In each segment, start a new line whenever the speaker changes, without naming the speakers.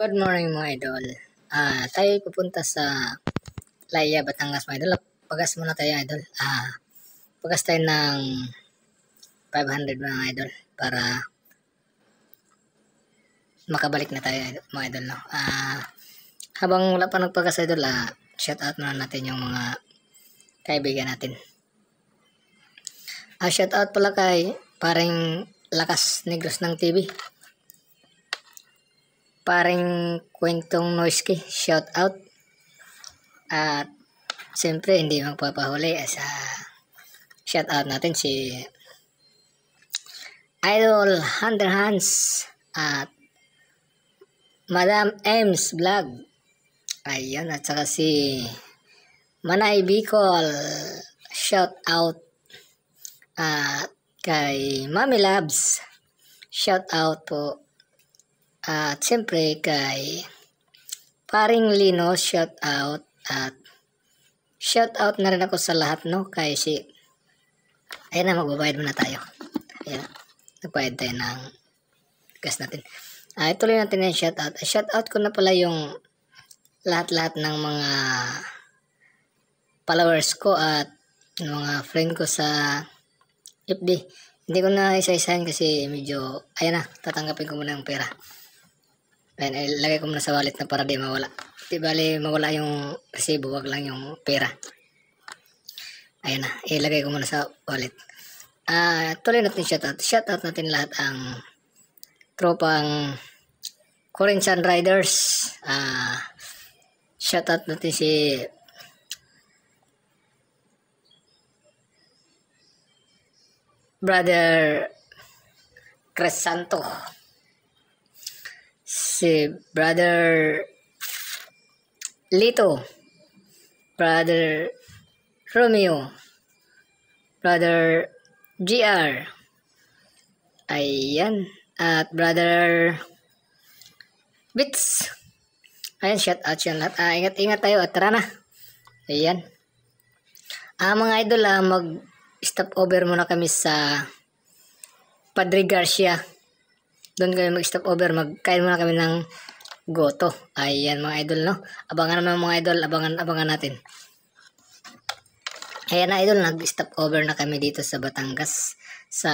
Good morning mga idol. Ah, tayo pupunta sa Laya, Batangas mga idol. Pagas muna tayo idol. Ah, pagas tayo ng 500 mga idol para makabalik na tayo mga idol no. Ah, habang wala pa nagpagas idol, ah, shout out muna natin yung mga kaibigan natin. Ah, shout out pala kay paring Lakas Negros ng TV paring kwentong Noiski, shout out. At siyempre hindi magpapahuli. Sa shout out natin si Idol Hunter Hans at Madam Ems Vlog. Ayun, at saka si Manay Bicol, shout out. At kay Mami Labs, shout out po at siyempre kay paring Lino, shout out. At shout out na rin ako sa lahat, no? Kay si, ayun na, magbabayad muna tayo. Ayan, nagbayad tayo ng gas natin. Ah, ituloy natin yung shout out. Shout out ko na pala yung lahat-lahat ng mga followers ko at mga friend ko sa FB. Hindi ko na isa-isahin kasi medyo, ayan na, tatanggapin ko muna ng pera. Ayan, ilagay ko muna sa wallet na para di mawala. Di bali mawala yung resibo, wag lang yung pera. Ayan na, ilagay ko muna sa wallet. Ah, uh, tuloy natin shoutout. Shoutout natin lahat ang tropang Corinthian Riders. Ah, uh, shoutout natin si Brother Cressanto si Brother Lito, Brother Romeo, Brother GR, ayan, at Brother Bits. Ayan, shout out yan lahat. Ah, ingat-ingat tayo at tara na. Ayan. Ah, mga idol, ah, mag-stop over muna kami sa Padre Garcia doon kami mag-stop over, magkain muna kami ng goto. Ayan mga idol, no? Abangan naman mga idol, abangan, abangan natin. Ayan na idol, nag-stop over na kami dito sa Batangas. Sa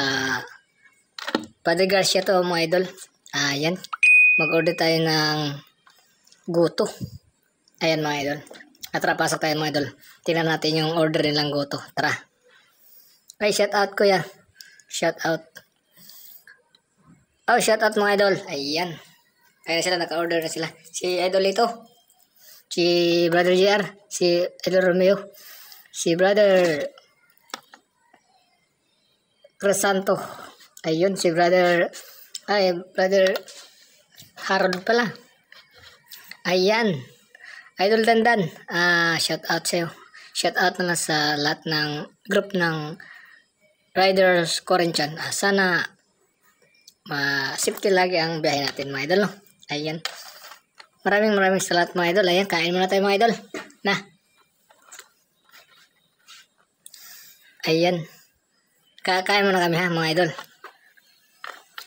Padre Garcia to mga idol. Ayan. Mag-order tayo ng goto. Ayan mga idol. At tara, pasok tayo mga idol. Tingnan natin yung order nilang goto. Tara. Okay, shout out kuya. Shout out. Oh, shout out mga idol. Ayan. Kaya sila, naka-order na sila. Si Idol ito. Si Brother JR. Si Idol Romeo. Si Brother Cressanto. Ayun, si Brother ay, Brother Harold pala. Ayan. Idol Dandan. Ah, shout out sa'yo. Shout out na lang sa lahat ng group ng Riders Corinthian. Ah, sana ma-safety lagi ang biyahe natin mga idol no. Ayan. Maraming maraming salamat mga idol. Ayan, kain muna tayo mga idol. Na. Ayan. Kakain muna kami ha mga idol.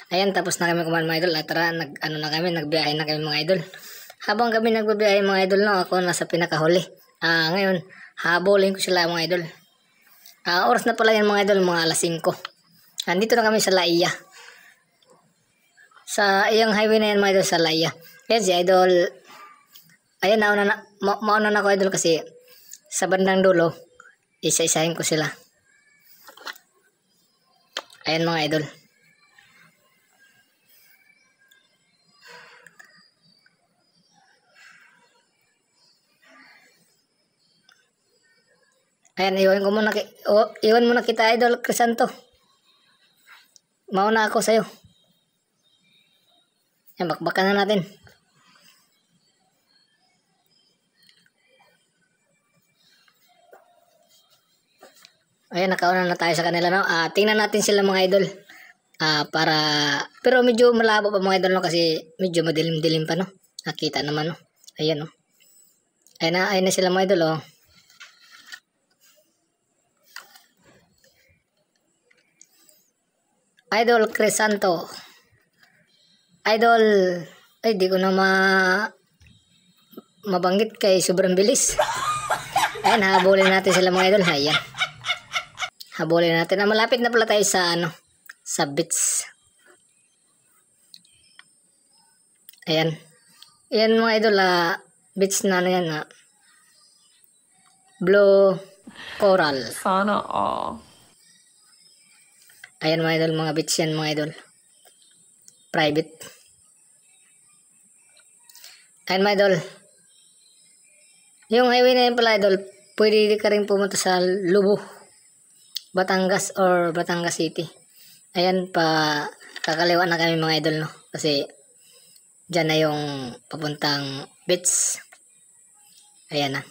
Ayan, tapos na kami kumain mga idol. At tara, nag, ano na kami, nagbiyahe na kami mga idol. Habang kami nagbibiyahe mga idol, no, ako nasa pinakahuli. Ah, ngayon, habulin ko sila mga idol. Ah, oras na pala yan mga idol, mga alas 5. Andito na kami sa Laia sa iyang highway na yan mga idol sa Laya. Yan si idol. Ayan nauna na, ma mauna na ko idol kasi sa bandang dulo isa-isahin ko sila. Ayan mga idol. Ayan, iwan ko muna, iwan muna kita idol Crisanto. Mauna ako sa'yo. Yan, bakbakan na natin. Ayan, nakauna na tayo sa kanila. No? Uh, tingnan natin sila mga idol. Uh, para, pero medyo malabo pa mga idol no? kasi medyo madilim-dilim pa. No? Nakita naman. No? Ayan. No? Ayan na, ayan na sila mga idol. Oh. Idol Crisanto. Idol Ay, di ko na ma... mabanggit kay sobrang bilis. Ayan, habulin natin sila mga idol. Ayan. Habulin natin. Ah, malapit na pala tayo sa ano, sa beach. Ayan. Ayan mga idol, ah, beach na ano yan, ah. Blue coral.
Sana all.
Ayan mga idol, mga beach yan mga idol. Private. Ayan mga idol. Yung highway na yun pala idol, pwede ka rin pumunta sa Lubo, Batangas or Batangas City. Ayan pa, kakaliwa na kami mga idol no. Kasi dyan na yung papuntang beach. Ayan na.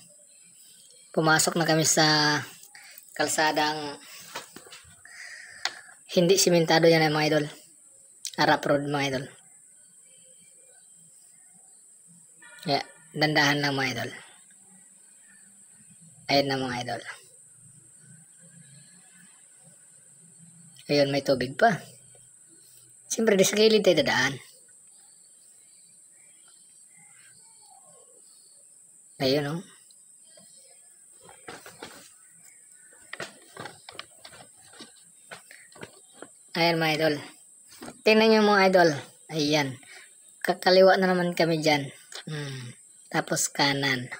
Pumasok na kami sa kalsadang hindi simentado yan eh, mga idol. Arap road mga idol. Yeah, dandahan lang mga idol. Ayan na mga idol. Ayun, may tubig pa. Siyempre, di sa gilid tayo dadaan. Ayun, oh. Ayan mga idol. Tingnan nyo mga idol. Ayan. Kakaliwa na naman kami dyan. Hmm. Tapos kanan.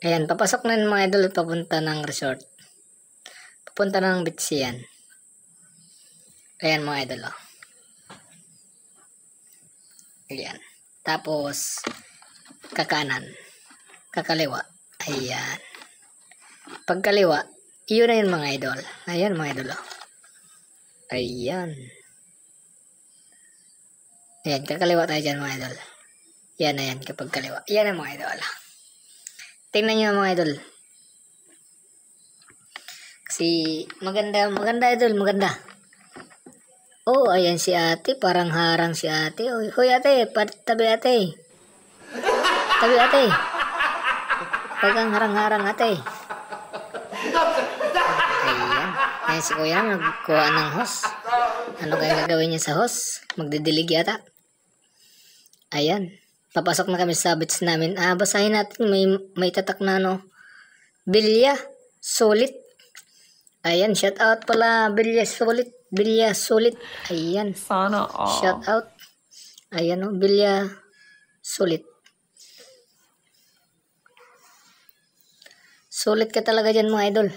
Ayan, papasok na yung mga idol at papunta ng resort. Papunta ng beach yan. Ayan mga idol. Oh. Ayan. Tapos, kakanan. Kakaliwa. Ayan. Pagkaliwa, yun na yun mga idol. Ayan mga idol. Oh. Ayan. Ayan, kakaliwa tayo dyan mga idol. Yan na yan kapag kaliwa. Yan ang mga idol. Tingnan nyo mga idol. Kasi maganda, maganda idol, maganda. Oh, ayan si ate. Parang harang si ate. Uy, huy ate, tabi ate. Tabi ate. Huwag kang harang-harang ate. Ayan. Si kuya nagkuha ng hos. Ano kaya gagawin niya sa hos? Magdidilig yata. Ayan. Papasok na kami sa beach namin. Ah, basahin natin. May, may tatak na no. Bilya. Sulit. Ayan, shout out pala. Bilya Sulit. Bilya Sulit. Ayan.
Sana all.
Shout out. Ayan o. Bilya Sulit. Sulit ka talaga dyan mga idol.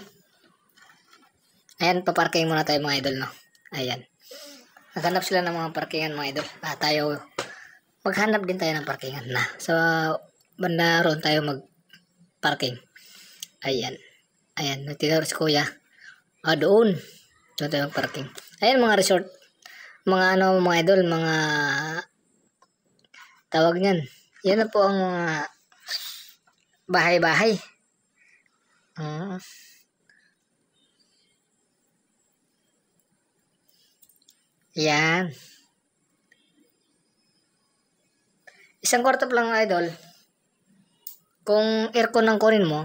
Ayan, paparking muna tayo mga idol, no? Ayan. Naghanap sila ng mga parkingan mga idol. Ah, tayo, maghanap din tayo ng parkingan na. So, banda roon tayo mag-parking. Ayan. Ayan, nagtituro si kuya. Ah, doon. Doon tayo mag-parking. Ayan, mga resort. Mga ano, mga idol, mga tawag niyan. Yan na po ang mga bahay-bahay. Ah. Yan. Isang kwarto lang idol. Kung aircon ang kunin mo,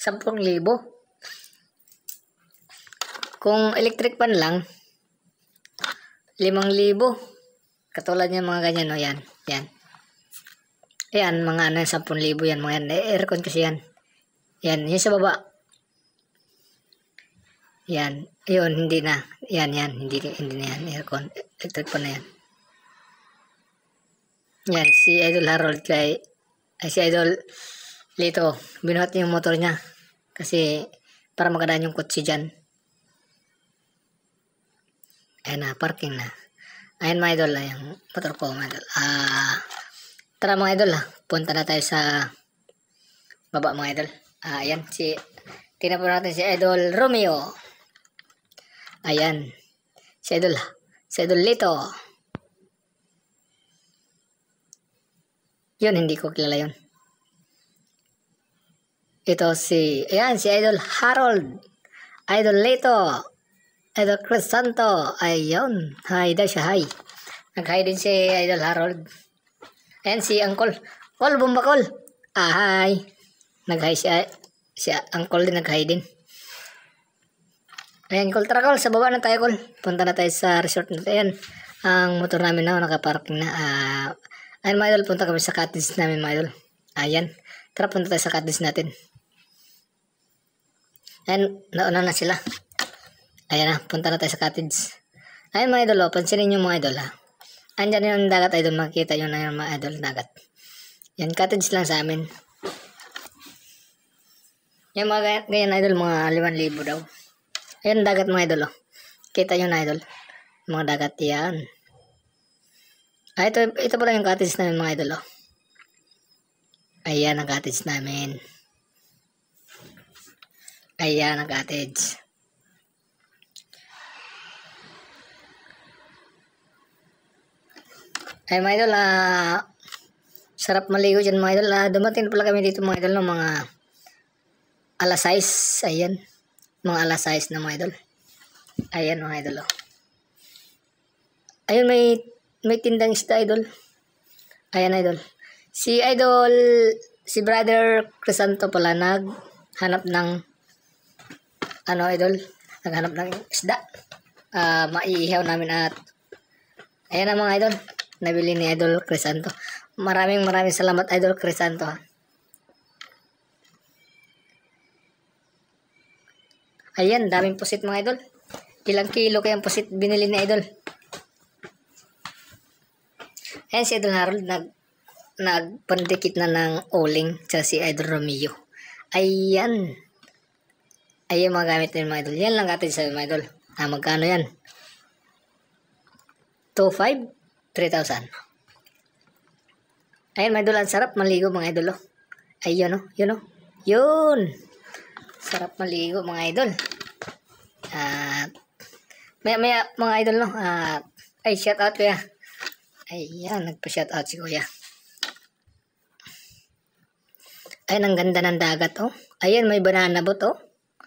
10,000. Kung electric pan lang, 5,000. Katulad niya mga ganyan, no? Yan. Yan. Yan, mga ano, 10,000 yan. Mga yan. Eh, aircon kasi yan. Yan, yung sa baba. Yan. Yun, hindi na. Yan, yan. Hindi, hindi na yan. Aircon. Electric pa na yan. Yan, si Idol Harold kay ay si Idol Lito. Binuhat niya yung motor niya. Kasi para makadaan yung kotse dyan. Ayan na, parking na. Ayan mga idol, yung motor ko mga idol. Ah, tara mga idol, ah. punta na tayo sa baba mga idol. Ah, ayan, si, tingnan natin si Idol Romeo. Ayan, si Idol, si Idol Lito. Yun, hindi ko kilala yun. Ito si, ayan, si Idol Harold. Idol Lito. Idol Chris Santo. Ayun. Hi daw siya, hi. Nag-hi din si Idol Harold. Ayan si Uncle. Col, Bumbakol. Ah, hi. Nag-hi siya. Si Uncle din nag-hi din. Ayan, Col, tara Col, sa baba na tayo Col. Punta na tayo sa resort na Ayan, ang motor namin na, nakaparking na. Ah, ayan mga idol, punta kami sa cottage namin mga idol. Ayan, tara punta tayo sa cottage natin. Ayan, nauna na sila. Ayan na, punta na tayo sa cottage. Ayan mga idol, oh, pansinin nyo mga idol ha. Andyan yung dagat idol, makikita nyo na yung mga idol dagat. Yan, cottage lang sa amin. Yung mga ganyan idol, mga 5,000 daw. Ayan dagat mga idol oh. Kita nyo na idol. Mga dagat yan. Ah, ito, ito pala yung cottage namin mga idol oh. Ayan ang cottage namin. Ayan ang cottage. Ay mga idol, ah, sarap maligo dyan mga idol. Ah, dumating pala kami dito mga idol ng mga alas 6. Ayan. Mga alas 6 na mga idol. Ayan mga idol. Oh. Ayun may may tindang isda idol. Ayan idol. Si idol, si brother Crisanto pala naghanap ng ano idol, naghanap ng isda. Ah, maiihaw namin at ayan ang mga idol. Nabili ni Idol Crisanto. Maraming maraming salamat Idol Crisanto. Ha. Ayan, daming pusit mga idol. Ilang kilo kayang pusit binili ni idol. Ayan si Idol Harold nag nagpandikit na ng uling sa si Idol Romeo. Ayan. Ayan mga gamit ng mga idol. Yan lang atin sa mga idol. Ah, magkano yan? 2.5? 3,000. Ayan mga idol, ang sarap maligo mga idol. Oh. Ayun oh, yun oh. Yun. Sarap maligo mga idol. At maya maya mga idol no. At ay shout out kuya. Ayan, nagpa-shout out si kuya. Ayan, ang ganda ng dagat oh. Ayan, may banana boat oh.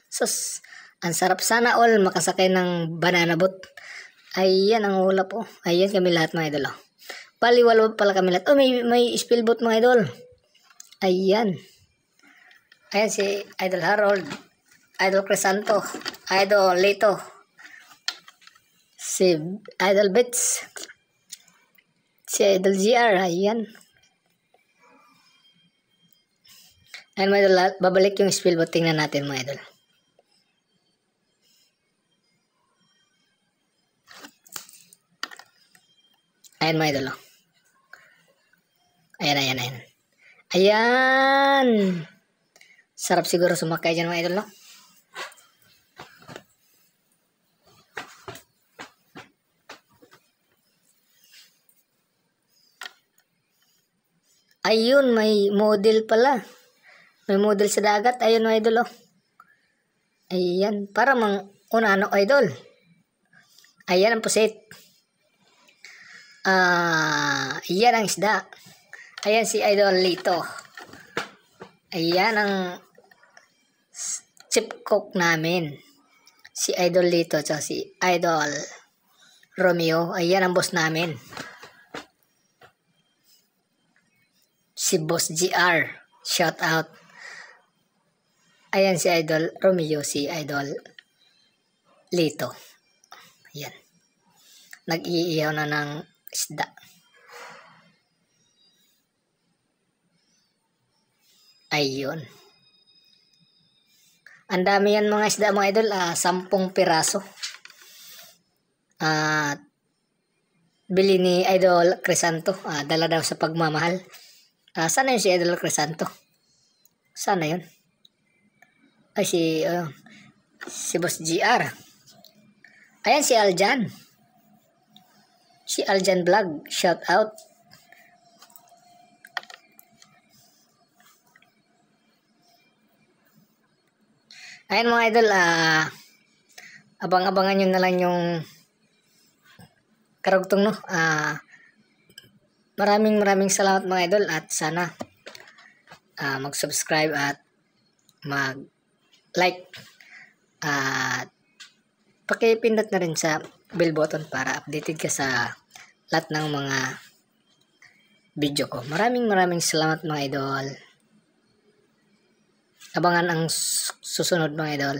Sus, ang sarap sana all makasakay ng banana boat. Ayan ang ulap oh. Ayan kami lahat mga idol oh. Paliwalo pala kami lahat. Oh, may, may speedboat mga idol. Ayan. Ayan si Idol Harold. Idol Crisanto. Idol Lito. Si Idol Bits. Si Idol GR. Ayan. Ayan mga idol. Babalik yung speedboat. Tingnan natin mga idol. Ayan mga idol. oh. Ayan, ayan, ayan. Ayan! Sarap siguro sumakay dyan mga idol, no? Ayun, may model pala. May model sa dagat. Ayun mga idol, oh. Ayan, para mang unano idol. Ayan ang pusit. Ah, yan ang isda. Ayan si Idol Lito. Ayan ang chip cook namin. Si Idol Lito at si Idol Romeo. Ayan ang boss namin. Si Boss GR. Shout out. Ayan si Idol Romeo, si Idol Lito. Ayan. Nag-iihaw na ng isda. Ayun. Ang dami yan mga isda mga idol, ah, sampung piraso. At bili ni Idol Crisanto, ah, dala daw sa pagmamahal. Ah, sana yun si Idol Crisanto? Sana yun? Ay si, uh, si Boss GR. Ayan si Aljan. Si Aljan Vlog, shout out. Ayan mga idol, ah, abang-abangan nyo na lang yung karugtong no. Ah, maraming maraming salamat mga idol at sana ah, mag-subscribe at mag-like at pakipindot na rin sa bell button para updated ka sa lahat ng mga video ko. Maraming maraming salamat mga idol. Abangan ang susunod mga idol.